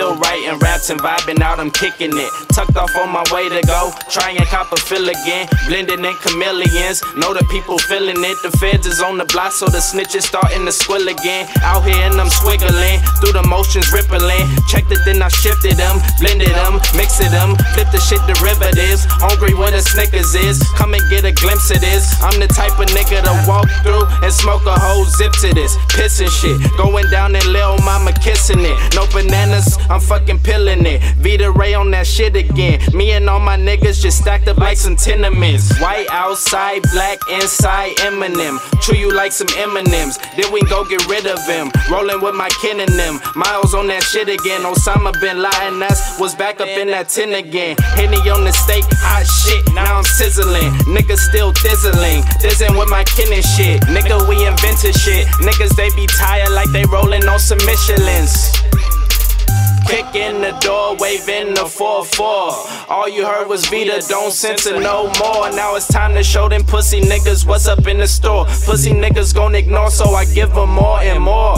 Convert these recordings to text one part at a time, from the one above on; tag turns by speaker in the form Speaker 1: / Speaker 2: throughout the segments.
Speaker 1: writing raps and vibing out, I'm kicking it. Tucked off on my way to go, trying cop a feel again. Blending in chameleons, know the people feeling it. The feds is on the block, so the snitches starting to squill again. Out here and I'm squiggling, through the motions rippling. Checked it, then I shifted them, blended them, mixed them, flip the shit derivatives. Hungry where the Snickers is, come and get a glimpse of this. I'm the type of nigga to walk through and smoke a whole zip to this. Pissing shit, going down and Lil Mama kissing it. No bananas, I'm fucking pilling it. Vita Rey on that shit again. Me and all my niggas just stacked up like some tenements. White outside, black inside, Eminem. Chew you like some M&Ms. Then we go get rid of him. Rolling with my kin and them. Miles on that shit again. Osama bin Laden, that's was back up in that tin again. Henny on the steak, hot shit. Now I'm sizzling. Niggas still thizzling. Thizzing with my kin and shit. Nigga, we invented shit. Niggas, they be tired like they rolling on some Michelins. In the door, waving the 4-4. All you heard was Vita, don't censor no more. Now it's time to show them pussy niggas what's up in the store. Pussy niggas gon' ignore, so I give them more and more.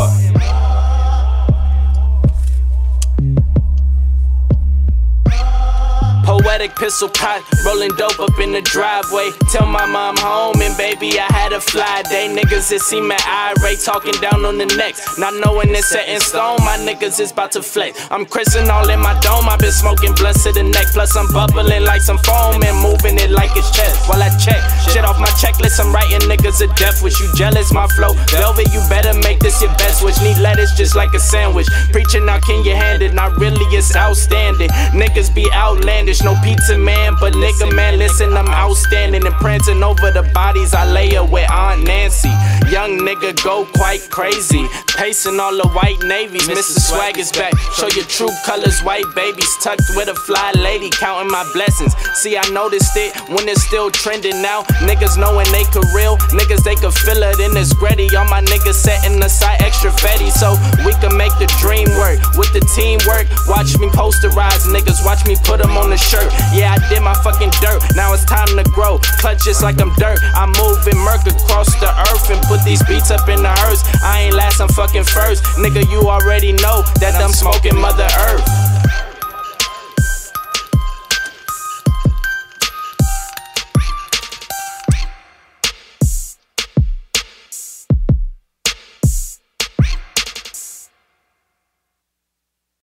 Speaker 1: Poetic pistol pot, rolling dope up in the driveway. Tell my mom home and baby I had a fly day. Niggas that see me irate, talking down on the necks. Not knowing it's set in stone, my niggas is about to flex. I'm Chrisin all in my dome, I've been smoking blood to the neck. Plus I'm bubbling like some foam and moving it like it's chest. While I check shit off my checklist, I'm writing niggas a death wish. You jealous, my flow. Velvet, you better make this your best wish. Need lettuce just like a sandwich. Preaching now, can you hand it? Not really, it's outstanding. Niggas be outlandish, no pizza man, but nigga man, listen, I'm outstanding and prancing over the bodies I lay up with Aunt Nancy. Young nigga go quite crazy, pacing all the white navies. Mr. Swag is back, show your true colors, white babies tucked with a fly lady, counting my blessings. See, I noticed it when it's still trending now. Niggas knowing they could real, niggas they could feel it in this gritty. All my niggas setting aside extra fatty so we can make the dream work with the teamwork. Watch me posterize niggas, watch me put them on the shirt. Yeah, I did my fucking dirt. Now it's time to grow. Clutch just like I'm dirt. I'm moving murk across the earth and put these beats up in the hearse. I ain't last, I'm fucking first. Nigga, you already know that I'm smoking Mother Earth.